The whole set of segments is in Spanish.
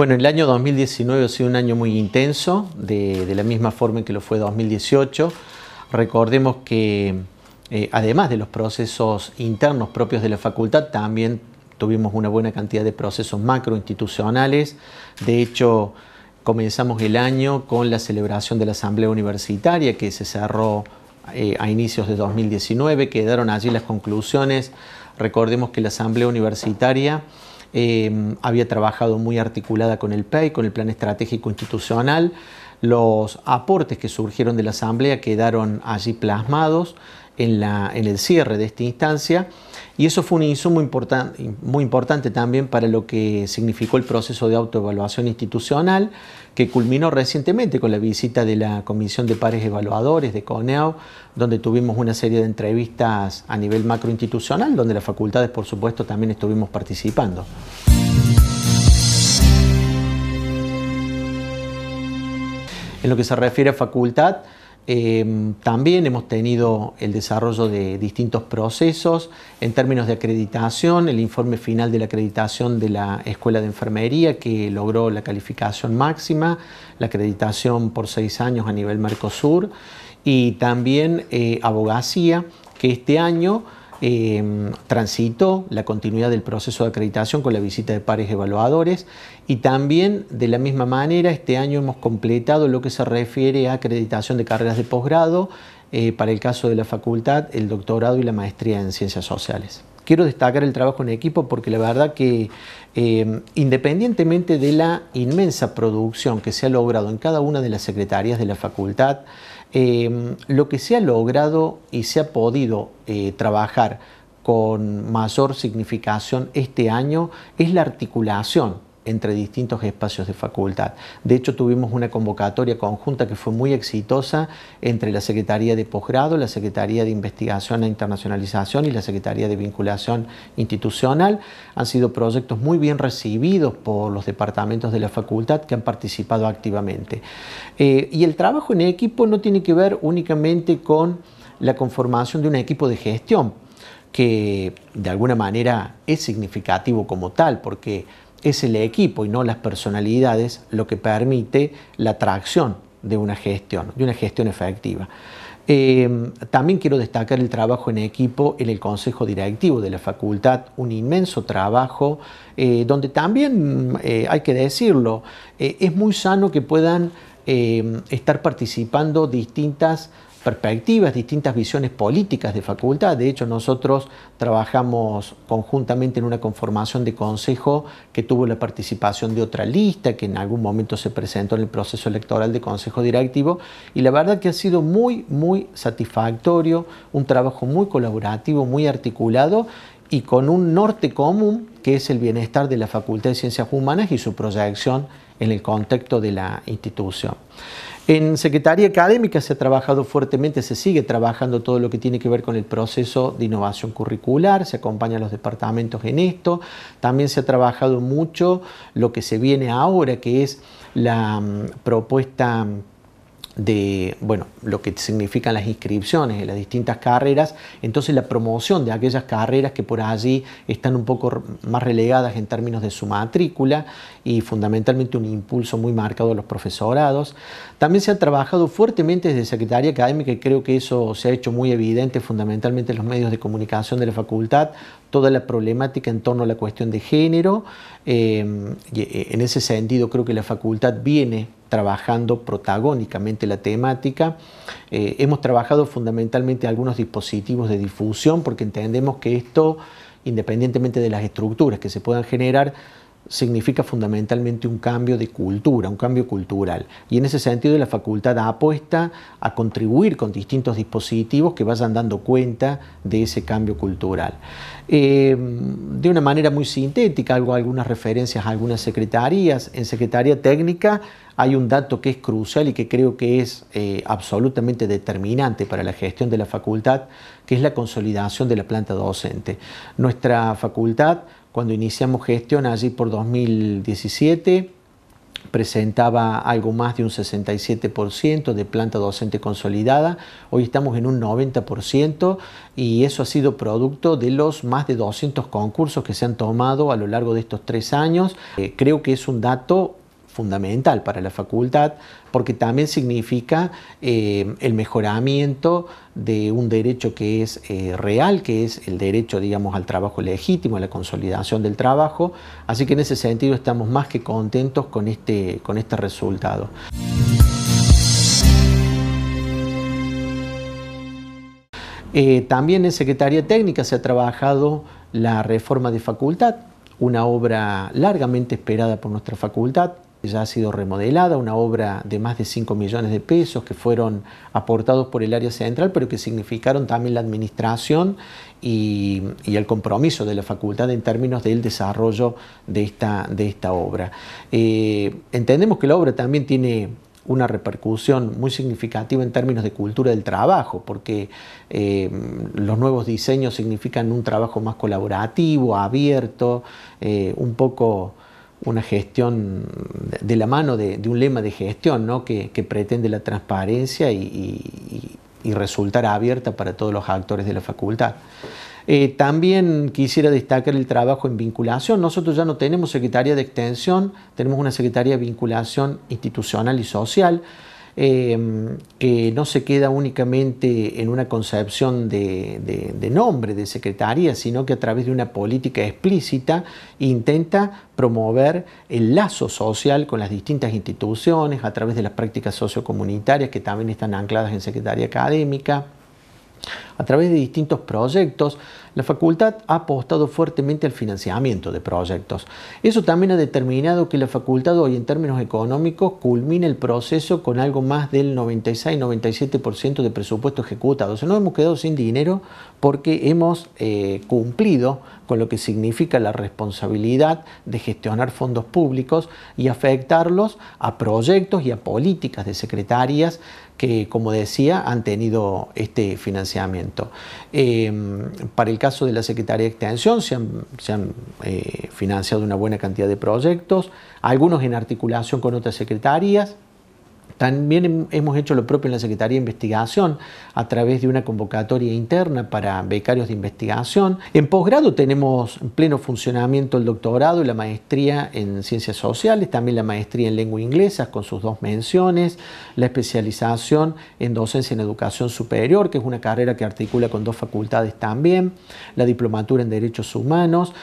Bueno, el año 2019 ha sido un año muy intenso, de, la misma forma en que lo fue 2018. Recordemos que eh, además de los procesos internos propios de la facultad, también tuvimos una buena cantidad de procesos macroinstitucionales. De hecho, comenzamos el año con la celebración de la Asamblea Universitaria que se cerró eh, a inicios de 2019. Quedaron allí las conclusiones. Recordemos que la Asamblea Universitaria eh, había trabajado muy articulada con el PEI, con el Plan Estratégico Institucional. Los aportes que surgieron de la Asamblea quedaron allí plasmados en, el cierre de esta instancia y eso fue un insumo muy importante también para lo que significó el proceso de autoevaluación institucional que culminó recientemente con la visita de la Comisión de Pares Evaluadores de CONEAU, donde tuvimos una serie de entrevistas a nivel macroinstitucional, donde las facultades por supuesto también estuvimos participando. En lo que se refiere a facultad, Em, también hemos tenido el desarrollo de distintos procesos en términos de acreditación, el informe final de la acreditación de la Escuela de Enfermería que logró la calificación máxima, la acreditación por seis años a nivel Mercosur y también eh, abogacía que este año Em, transitó la continuidad del proceso de acreditación con la visita de pares evaluadores y también de la misma manera este año hemos completado lo que se refiere a acreditación de carreras de posgrado eh, para el caso de la facultad, el doctorado y la maestría en ciencias sociales. Quiero destacar el trabajo en equipo porque la verdad que em, independientemente de la inmensa producción que se ha logrado en cada una de las secretarías de la facultad, Em, lo que se ha logrado y se ha podido eh, trabajar con mayor significación este año es la articulación entre distintos espacios de facultad. De hecho, tuvimos una convocatoria conjunta que fue muy exitosa entre la Secretaría de Posgrado, la Secretaría de Investigación e Internacionalización y la Secretaría de Vinculación Institucional. Han sido proyectos muy bien recibidos por los departamentos de la facultad que han participado activamente. Eh, y el trabajo en equipo no tiene que ver únicamente con la conformación de un equipo de gestión, que de alguna manera es significativo como tal, porque es el equipo y no las personalidades lo que permite la atracción de una gestión, de una gestión efectiva. Eh, también quiero destacar el trabajo en equipo en el Consejo Directivo de la Facultad, un inmenso trabajo eh, donde también, eh, hay que decirlo, es muy sano que puedan estar participando distintas perspectivas, distintas visiones políticas de facultad. De hecho, nosotros trabajamos conjuntamente en una conformación de consejo que tuvo la participación de otra lista que en algún momento se presentó en el proceso electoral de consejo directivo y la verdad que ha sido muy, muy satisfactorio, un trabajo muy colaborativo, muy articulado y con un norte común que es el bienestar de la Facultad de Ciencias Humanas y su proyección en el contexto de la institución. En Secretaría Académica se ha trabajado fuertemente, se sigue trabajando todo lo que tiene que ver con el proceso de innovación curricular, se acompaña a los departamentos en esto, también se ha trabajado mucho lo que se viene ahora, que es la mm, propuesta de bueno, lo que significan las inscripciones en las distintas carreras, entonces la promoción de aquellas carreras que por allí están un poco más relegadas en términos de su matrícula y fundamentalmente un impulso muy marcado a los profesorados. También se ha trabajado fuertemente desde Secretaría Académica y creo que eso se ha hecho muy evidente fundamentalmente en los medios de comunicación de la facultad, toda la problemática en torno a la cuestión de género. Eh, eh, en ese sentido creo que la facultad viene trabajando protagónicamente la temática. Eh, hemos trabajado fundamentalmente algunos dispositivos de difusión porque entendemos que esto, independientemente de las estructuras que se puedan generar, significa fundamentalmente un cambio de cultura, un cambio cultural. Y en ese sentido la facultad apuesta a contribuir con distintos dispositivos que vayan dando cuenta de ese cambio cultural. Eh, de una manera muy sintética, hago algunas referencias a algunas secretarías. En Secretaría Técnica hay un dato que es crucial y que creo que es eh, absolutamente determinante para la gestión de la facultad, que es la consolidación de la planta docente. Nuestra facultad cuando iniciamos gestión allí por 2017, presentaba algo más de un 67% de planta docente consolidada, hoy estamos en un 90% y eso ha sido producto de los más de 200 concursos que se han tomado a lo largo de estos tres años. Eh, creo que es un dato fundamental para la facultad porque también significa eh, el mejoramiento de un derecho que es eh, real, que es el derecho, digamos, al trabajo legítimo, a la consolidación del trabajo. Así que en ese sentido estamos más que contentos con este, con este resultado. Eh, también en Secretaría Técnica se ha trabajado la reforma de facultad, una obra largamente esperada por nuestra facultad, ya ha sido remodelada, una obra de más de 5 millones de pesos que fueron aportados por el área central, pero que significaron también la administración y, el compromiso de la facultad en términos del desarrollo de esta, de esta obra. Eh, entendemos que la obra también tiene una repercusión muy significativa en términos de cultura del trabajo, porque eh, los nuevos diseños significan un trabajo más colaborativo, abierto, eh, un poco una gestión de la mano de, un lema de gestión ¿no? que, pretende la transparencia y, resultar abierta para todos los actores de la facultad. Eh, también quisiera destacar el trabajo en vinculación. Nosotros ya no tenemos Secretaría de Extensión, tenemos una Secretaría de Vinculación Institucional y Social. Em, que no se queda únicamente en una concepción de, nombre de secretaría, sino que a través de una política explícita intenta promover el lazo social con las distintas instituciones a través de las prácticas sociocomunitarias que también están ancladas en secretaría académica a través de distintos proyectos, la facultad ha apostado fuertemente al financiamiento de proyectos. Eso también ha determinado que la facultad hoy en términos económicos culmina el proceso con algo más del 96-97% de presupuesto ejecutado. O sea, no hemos quedado sin dinero porque hemos eh, cumplido con lo que significa la responsabilidad de gestionar fondos públicos y afectarlos a proyectos y a políticas de secretarias que, como decía, han tenido este financiamiento. Em, para el caso de la Secretaría de Extensión se han, eh, financiado una buena cantidad de proyectos, algunos en articulación con otras secretarías, también hemos hecho lo propio en la Secretaría de Investigación a través de una convocatoria interna para becarios de investigación. En posgrado tenemos en pleno funcionamiento el doctorado y la maestría en Ciencias Sociales, también la maestría en Lengua Inglesa con sus dos menciones, la especialización en Docencia en Educación Superior, que es una carrera que articula con dos facultades también, la diplomatura en Derechos Humanos,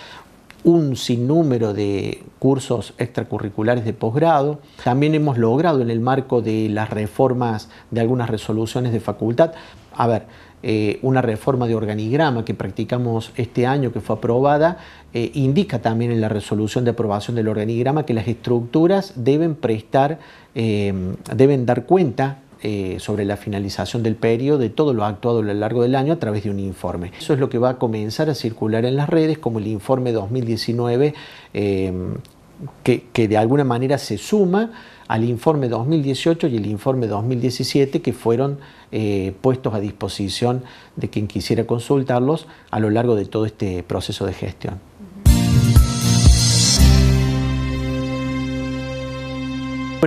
un sinnúmero de cursos extracurriculares de posgrado. También hemos logrado en el marco de las reformas de algunas resoluciones de facultad, a ver, eh, una reforma de organigrama que practicamos este año que fue aprobada, eh, indica también en la resolución de aprobación del organigrama que las estructuras deben prestar, eh, deben dar cuenta eh, sobre la finalización del periodo de todo lo actuado a lo largo del año a través de un informe. Eso es lo que va a comenzar a circular en las redes como el informe 2019 eh, que, de alguna manera se suma al informe 2018 y el informe 2017 que fueron eh, puestos a disposición de quien quisiera consultarlos a lo largo de todo este proceso de gestión.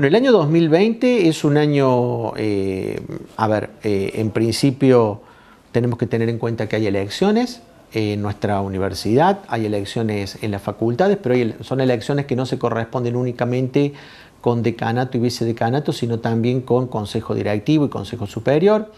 Bueno, el año 2020 es un año, eh, a ver, eh, en principio tenemos que tener en cuenta que hay elecciones en nuestra universidad, hay elecciones en las facultades, pero son elecciones que no se corresponden únicamente con decanato y vicedecanato, sino también con consejo directivo y consejo superior.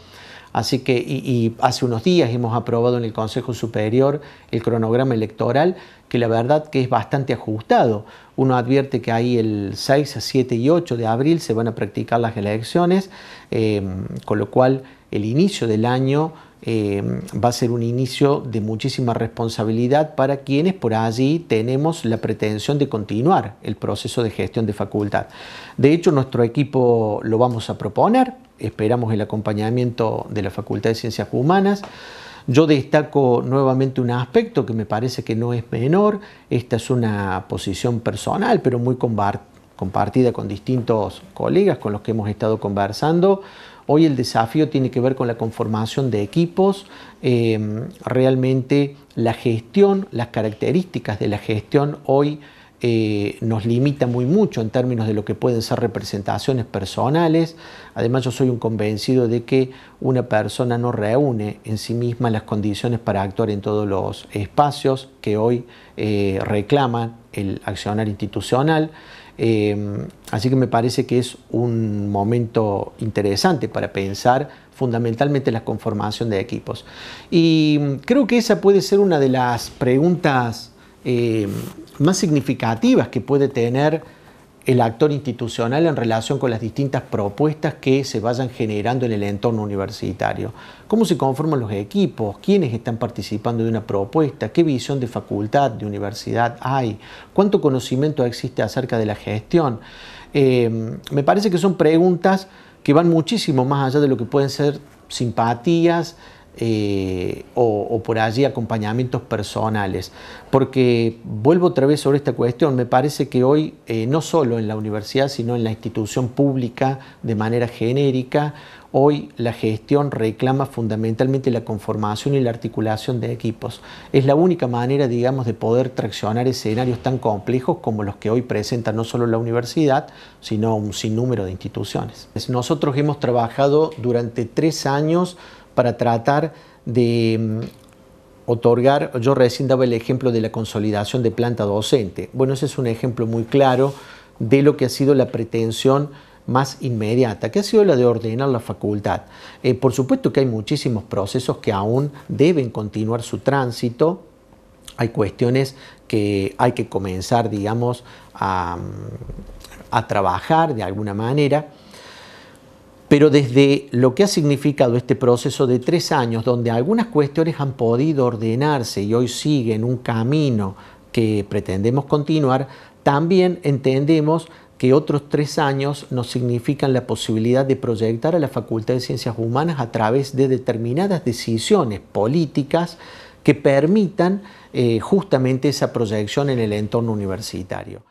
Así que, y, hace unos días hemos aprobado en el Consejo Superior el cronograma electoral, que la verdad que es bastante ajustado. Uno advierte que ahí el 6, 7 y 8 de abril se van a practicar las elecciones, em, con lo cual el inicio del año em, va a ser un inicio de muchísima responsabilidad para quienes por allí tenemos la pretensión de continuar el proceso de gestión de facultad. De hecho, nuestro equipo lo vamos a proponer, esperamos el acompañamiento de la Facultad de Ciencias Humanas. Yo destaco nuevamente un aspecto que me parece que no es menor, esta es una posición personal, pero muy compartida con distintos colegas con los que hemos estado conversando. Hoy el desafío tiene que ver con la conformación de equipos, em, realmente la gestión, las características de la gestión hoy eh, nos limita muy mucho en términos de lo que pueden ser representaciones personales. Además, yo soy un convencido de que una persona no reúne en sí misma las condiciones para actuar en todos los espacios que hoy eh, reclaman el accionar institucional. Eh, así que me parece que es un momento interesante para pensar fundamentalmente la conformación de equipos. Y creo que esa puede ser una de las preguntas eh, más significativas que puede tener el actor institucional en relación con las distintas propuestas que se vayan generando en el entorno universitario. ¿Cómo se conforman los equipos? ¿Quiénes están participando de una propuesta? ¿Qué visión de facultad, de universidad hay? ¿Cuánto conocimiento existe acerca de la gestión? Eh, me parece que son preguntas que van muchísimo más allá de lo que pueden ser simpatías, eh, o, por allí acompañamientos personales. Porque vuelvo otra vez sobre esta cuestión, me parece que hoy, eh, no solo en la universidad, sino en la institución pública de manera genérica, hoy la gestión reclama fundamentalmente la conformación y la articulación de equipos. Es la única manera, digamos, de poder traccionar escenarios tan complejos como los que hoy presenta no solo la universidad, sino un sinnúmero de instituciones. Nosotros hemos trabajado durante tres años para tratar de mm, otorgar, yo recién daba el ejemplo de la consolidación de planta docente. Bueno, ese es un ejemplo muy claro de lo que ha sido la pretensión más inmediata, que ha sido la de ordenar la facultad. Eh, por supuesto que hay muchísimos procesos que aún deben continuar su tránsito, hay cuestiones que hay que comenzar, digamos, a, a trabajar de alguna manera, pero desde lo que ha significado este proceso de tres años, donde algunas cuestiones han podido ordenarse y hoy siguen un camino que pretendemos continuar, también entendemos que otros tres años nos significan la posibilidad de proyectar a la Facultad de Ciencias Humanas a través de determinadas decisiones políticas que permitan eh, justamente esa proyección en el entorno universitario.